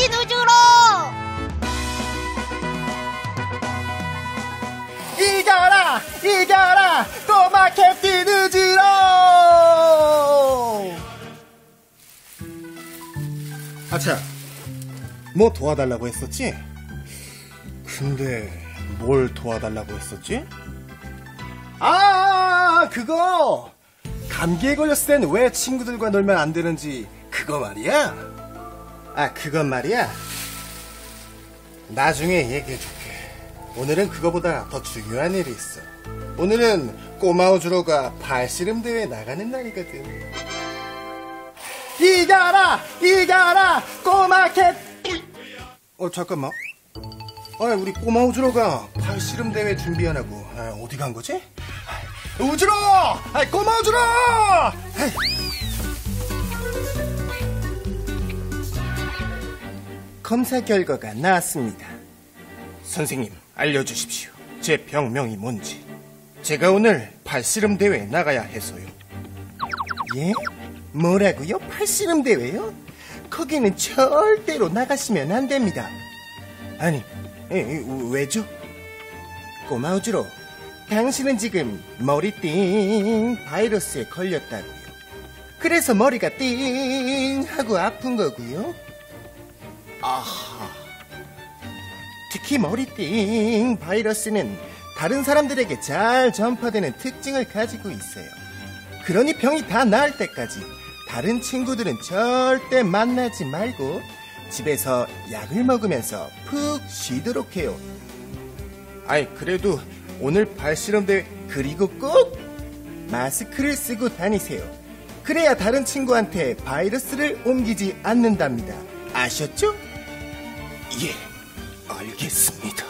캡틴 우주로 이겨라 이겨라 꼬마 캡틴 우주로 아차 뭐 도와달라고 했었지? 근데 뭘 도와달라고 했었지? 아 그거 감기에 걸렸을 땐 왜 친구들과 놀면 안 되는지 그거 말이야? 아 그건 말이야 나중에 얘기해줄게 오늘은 그거보다 더 중요한 일이 있어 오늘은 꼬마 우주로가 발씨름 대회 나가는 날이거든 이겨라 이겨라 꼬마 캣 어, 잠깐만. 아, 우리 꼬마 우주로가 팔씨름 대회 준비하라고 아, 어디 간 거지? 아, 우주로! 아, 꼬마 우주로! 검사 결과가 나왔습니다. 선생님, 알려주십시오. 제 병명이 뭔지. 제가 오늘 팔씨름 대회 나가야 해서요. 예? 뭐라고요? 팔씨름 대회요? 거기는 절대로 나가시면 안 됩니다. 아니, 왜죠? 꼬마 우주로, 당신은 지금 머리 띵 바이러스에 걸렸다고요. 그래서 머리가 띵 하고 아픈 거고요. 아하. 특히 머리띵 바이러스는 다른 사람들에게 잘 전파되는 특징을 가지고 있어요. 그러니 병이 다 나을 때까지 다른 친구들은 절대 만나지 말고 집에서 약을 먹으면서 푹 쉬도록 해요. 아이, 그래도 오늘 발실험 대회 그리고 꼭 마스크를 쓰고 다니세요. 그래야 다른 친구한테 바이러스를 옮기지 않는답니다. 아셨죠? 예, 알겠습니다.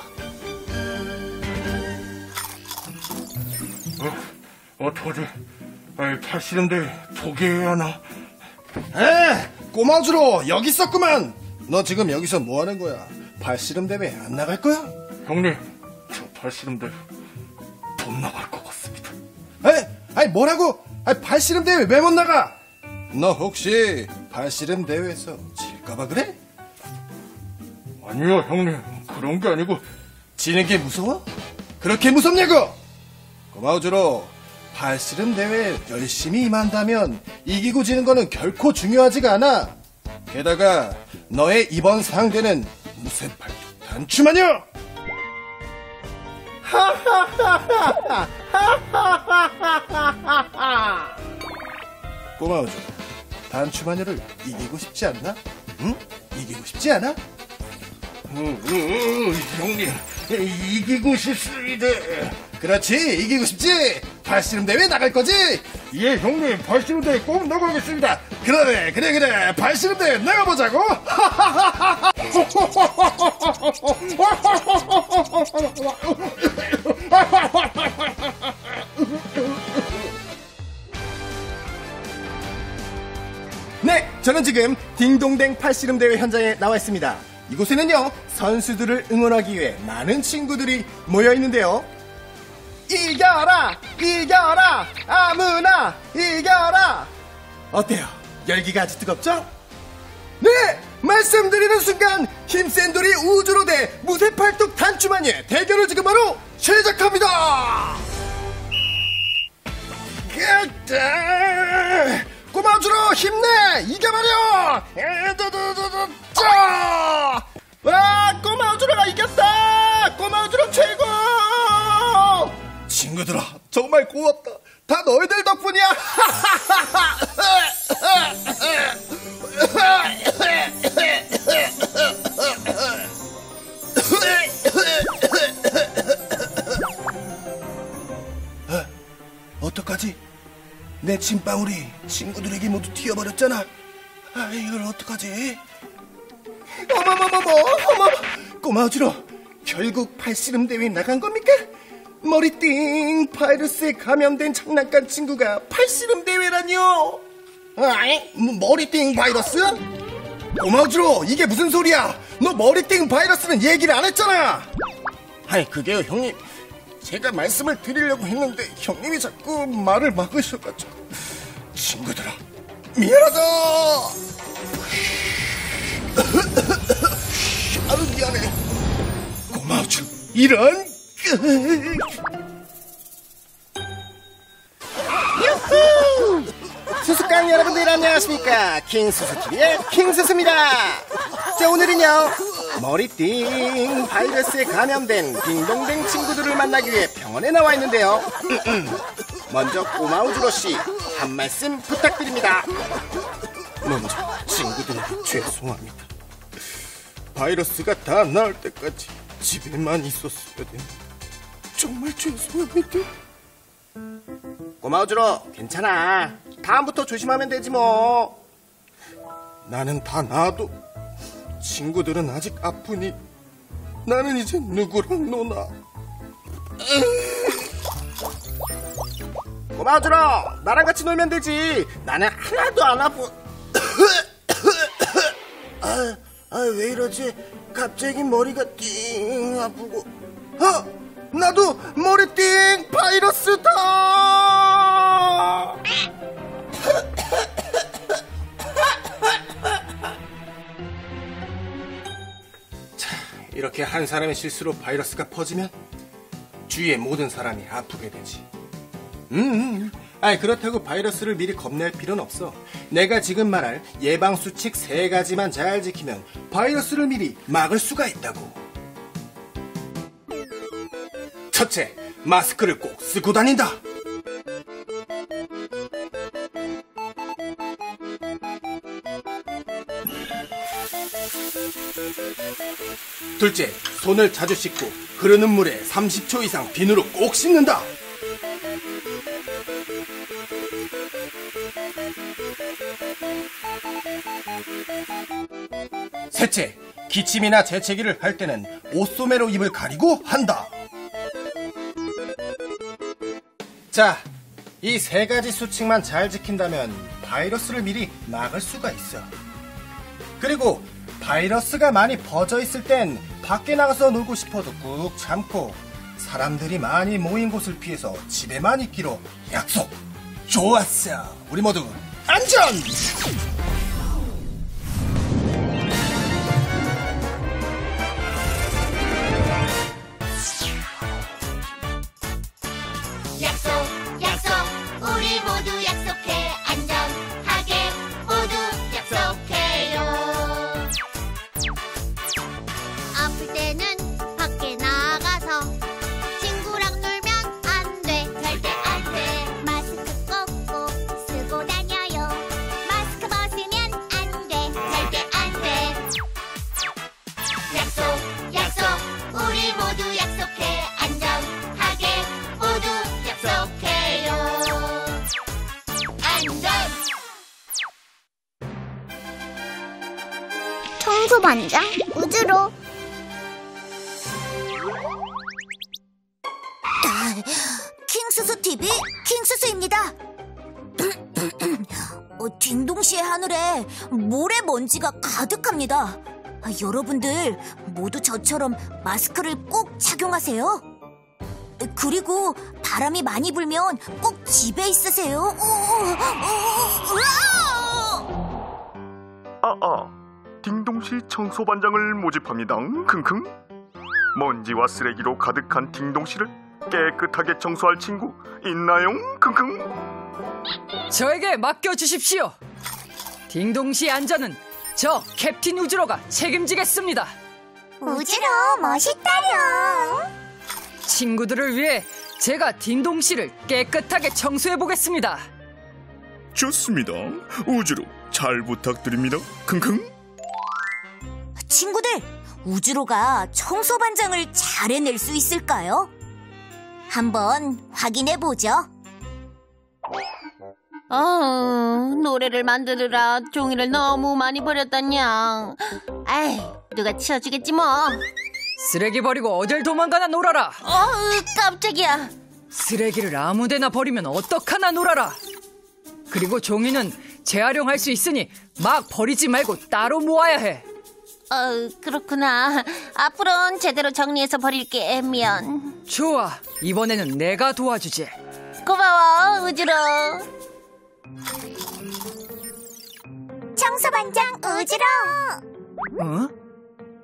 어떡하지? 아이, 팔씨름대 포기해야 하나? 에, 꼬마주로 여기 있었구만. 너 지금 여기서 뭐 하는 거야? 발씨름 대회 안 나갈 거야? 형님, 저 팔씨름대 못 나갈 것 같습니다. 에, 아니 뭐라고? 아니 발씨름 대회 왜 못 나가? 너 혹시 발씨름 대회에서 질까봐 그래? 아니요, 형님. 그런 게 아니고, 지는 게 무서워? 그렇게 무섭냐고? 고마우주로 발씨름 대회에 열심히 임한다면 이기고 지는 거는 결코 중요하지가 않아. 게다가 너의 이번 상대는 무쇠팔뚝 단추마녀. 고마우주 단추마녀를 이기고 싶지 않나? 응? 이기고 싶지 않아? 형님, 이기고 싶습니다. 그렇지 이기고 싶지 발씨름 대회 나갈 거지 예, 형님, 팔씨름대 꼭 나가겠습니다. 그래 그래 그래 발씨름 대회 나가보자고 네 저는 지금 딩동댕 팔씨름 대회 현장에 나와 있습니다 이곳에는요 선수들을 응원하기 위해 많은 친구들이 모여 있는데요. 이겨라! 이겨라! 아무나 이겨라! 어때요? 열기가 아주 뜨겁죠? 네! 말씀드리는 순간 힘센 돌이 우주로 대 무쇠팔뚝 단추마니의 대결을 지금 바로 시작합니다! 그때! 꼬마주로 힘내! 이겨버려! 에드드드드 짜! 와 꼬마주로가 이겼다 꼬마주로 최고 친구들아 정말 고맙다 다 너희들 덕분이야 어떡하지? 내 침방울이 친구들에게 모두 튀어버렸잖아. 아, 이걸 어떡하지? 어머머머머, 어머, 꼬마 우주로 결국 팔씨름 대회 나간 겁니까? 머리띵 바이러스에 감염된 장난감 친구가 팔씨름 대회라니요? 아이, 뭐, 머리띵 바이러스? 꼬마 우주로 이게 무슨 소리야? 너 머리띵 바이러스는 얘기를 안 했잖아. 아니 그게요 형님. 제가 말씀을 드리려고 했는데 형님이 자꾸 말을 막으셔가지고 친구들아 미안하다 이런 유후! 수수깡 여러분들 안녕하십니까? 킹수수TV의 킹수수입니다. 자 오늘은요 머리띵 바이러스에 감염된 딩동댕 친구들을 만나기 위해 병원에 나와 있는데요. 먼저 꼬마우주로씨 한 말씀 부탁드립니다. 먼저 친구들에게 죄송합니다. 바이러스가 다 나을 때까지 집에만 있었어야 됩니다 정말 죄송합니다. 꼬마우주로. 괜찮아. 다음부터 조심하면 되지 뭐. 나는 다 나아도 친구들은 아직 아프니 나는 이제 누구랑 노나? 꼬마우주로. 나랑 같이 놀면 되지. 나는 하나도 안 아프 아, 아, 왜 이러지? 갑자기 머리가 띵 아프고. 아, 나도 머리띵 바이러스다! 자, 이렇게 한 사람의 실수로 바이러스가 퍼지면 주위의 모든 사람이 아프게 되지. 음, 음. 아니 그렇다고 바이러스를 미리 겁낼 필요는 없어. 내가 지금 말할 예방 수칙 세 가지만 잘 지키면 바이러스를 미리 막을 수가 있다고. 첫째, 마스크를 꼭 쓰고 다닌다. 둘째, 손을 자주 씻고 흐르는 물에 30초 이상 비누로 꼭 씻는다. 셋째, 기침이나 재채기를 할 때는 옷소매로 입을 가리고 한다. 자, 이 세 가지 수칙만 잘 지킨다면 바이러스를 미리 막을 수가 있어. 그리고 바이러스가 많이 퍼져 있을 땐 밖에 나가서 놀고 싶어도 꾹 참고 사람들이 많이 모인 곳을 피해서 집에만 있기로 약속. 좋았어. 우리 모두 안전! 반장 우주로 킹스수 TV 킹스수입니다. 어, 딩동시의 하늘에 모래 먼지가 가득합니다. 아, 여러분들 모두 저처럼 마스크를 꼭 착용하세요. 그리고 바람이 많이 불면 꼭 집에 있으세요. 어, 어, 으아! 아아, 딩동시 청소반장을 모집합니다. 킁킁. 먼지와 쓰레기로 가득한 딩동시를 깨끗하게 청소할 친구 있나요? 킁킁. 저에게 맡겨 주십시오. 딩동시 안전은 저 캡틴 우주로가 책임지겠습니다. 우주로 멋있다려 친구들을 위해 제가 딩동시를 깨끗하게 청소해 보겠습니다. 좋습니다. 우주로 잘 부탁드립니다. 킁킁. 친구들, 우주로가 청소반장을 잘 해낼 수 있을까요? 한번 확인해 보죠. 어, 노래를 만들으라 종이를 너무 많이 버렸다냥. 아이, 누가 치워주겠지 뭐. 쓰레기 버리고 어딜 도망가나 놀아라. 어, 깜짝이야. 쓰레기를 아무데나 버리면 어떡하나 놀아라. 그리고 종이는 재활용할 수 있으니 막 버리지 말고 따로 모아야 해. 어, 그렇구나. 앞으로는 제대로 정리해서 버릴게, 미안. 좋아. 이번에는 내가 도와주지. 고마워, 우주로. 청소반장 우주로! 어?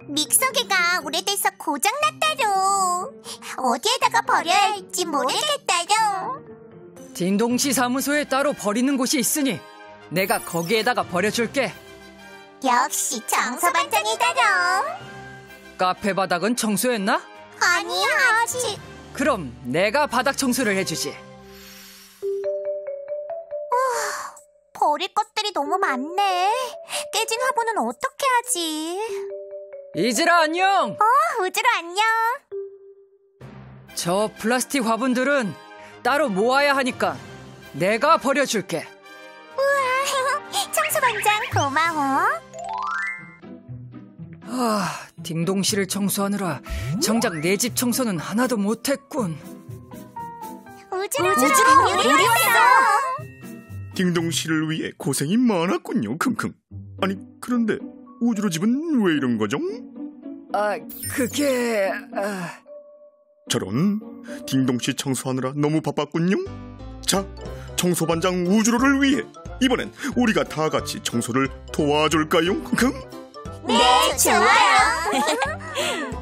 믹서기가 오래돼서 고장났다로. 어디에다가 버려야 할지 모르겠다로. 딩동씨 사무소에 따로 버리는 곳이 있으니 내가 거기에다가 버려줄게. 역시 청소 반장이다로. 카페 바닥은 청소했나? 아니, 아직. 그럼 내가 바닥 청소를 해주지. 버릴 것들이 너무 많네. 깨진 화분은 어떻게 하지? 이즈라 안녕! 어, 우주로 안녕. 저 플라스틱 화분들은 따로 모아야 하니까 내가 버려줄게. 청소반장 고마워. 아, 딩동씨를 청소하느라 정작 내 집 청소는 하나도 못했군. 우주로, 우주로 우리 우리 왔어. 딩동 씨를 위해 고생이 많았군요. 킁킁. 아니 그런데 우주로 집은 왜 이런 거죠? 아, 그게... 아, 저런 딩동 씨 청소하느라 너무 바빴군요. 자, 청소반장 우주로를 위해 이번엔 우리가 다 같이 청소를 도와줄까요? 킁킁. 네, 좋아요.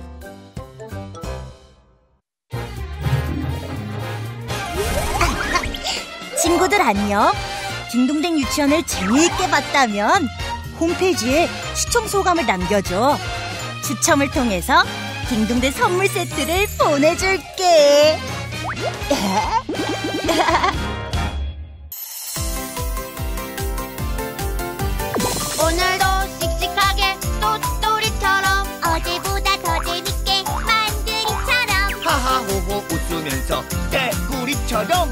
친구들 안녕. 딩동댕 유치원을 재미있게 봤다면 홈페이지에 시청 소감을 남겨줘. 추첨을 통해서 딩동댕 선물 세트를 보내줄게. 웃으면서 개구리처럼